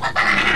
Ha ha ha!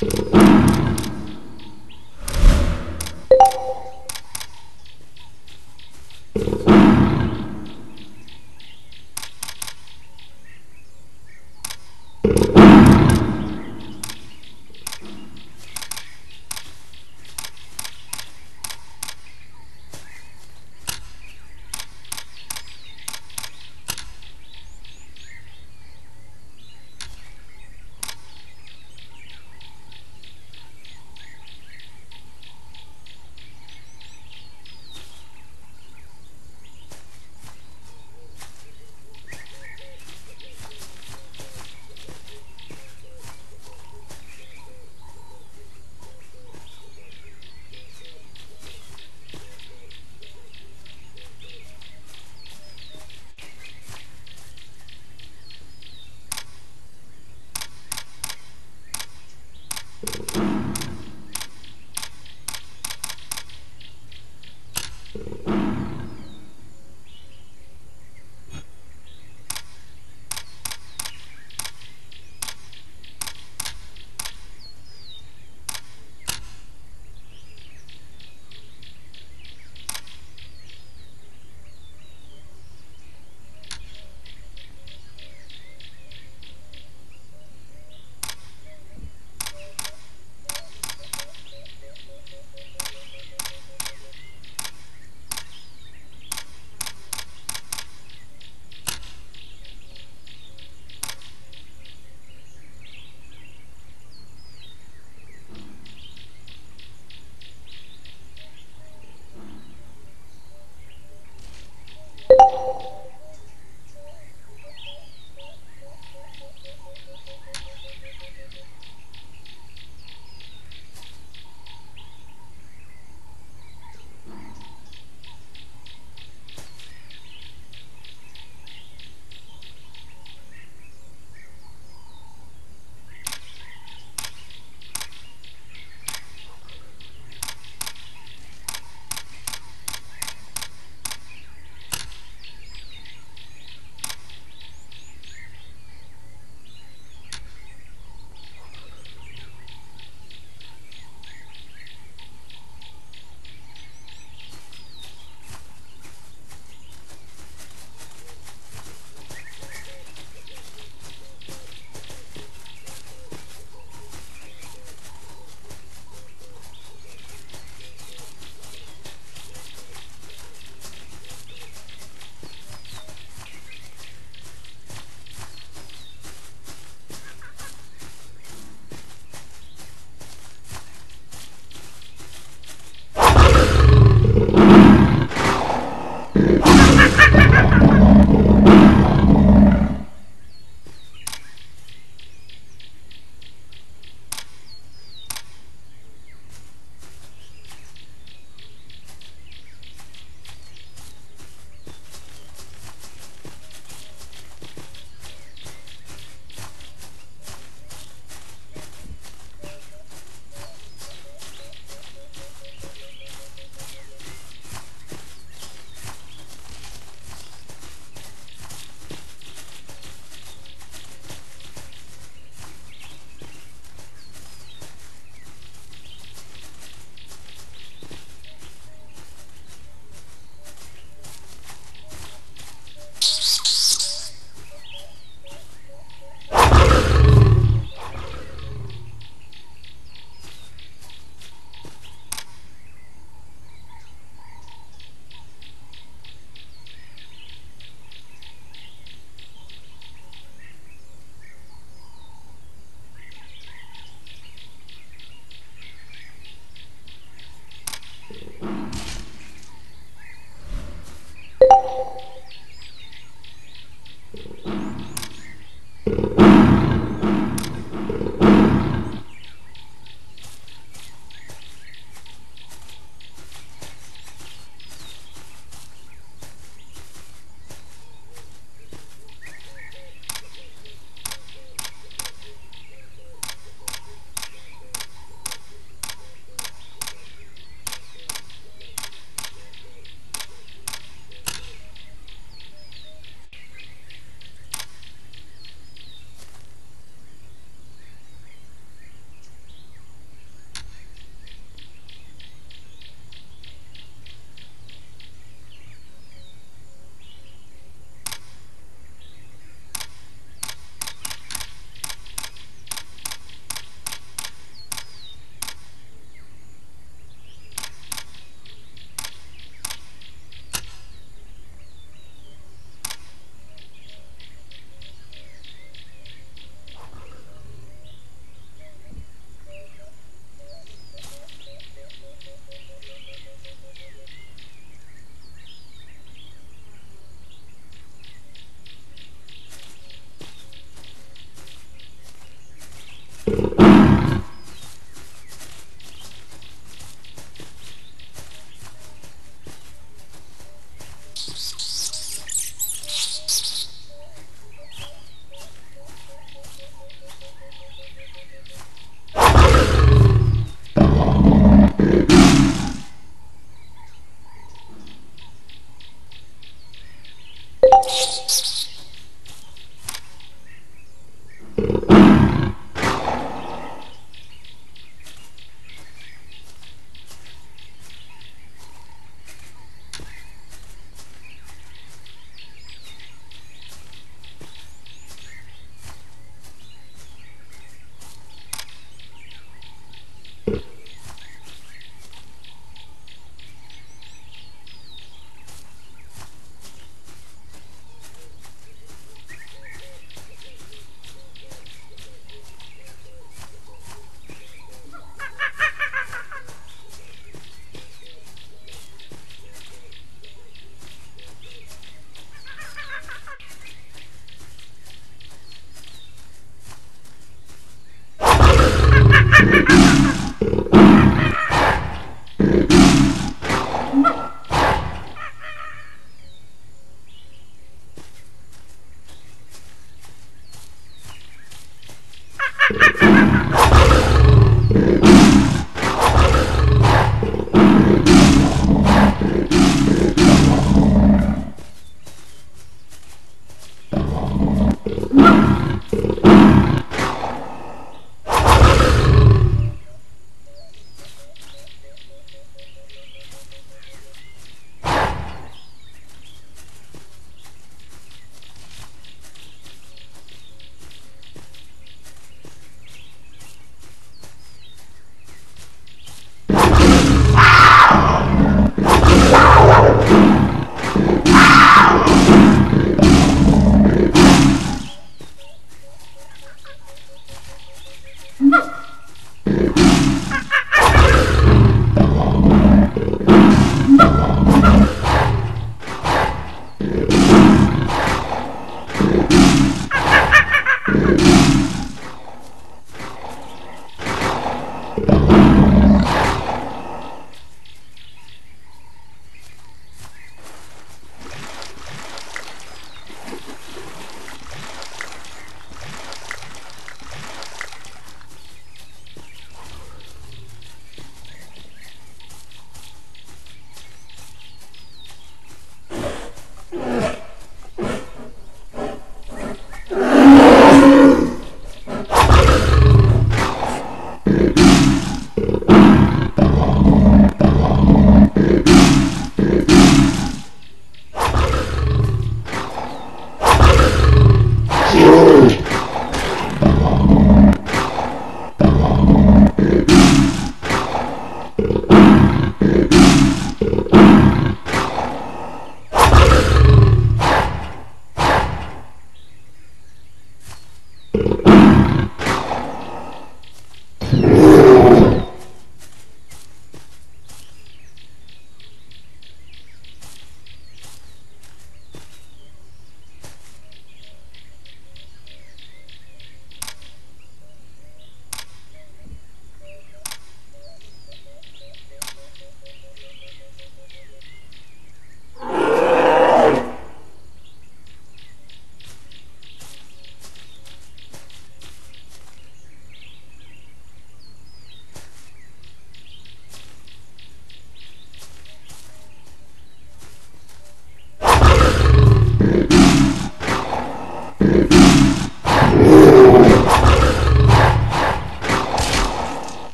Oh.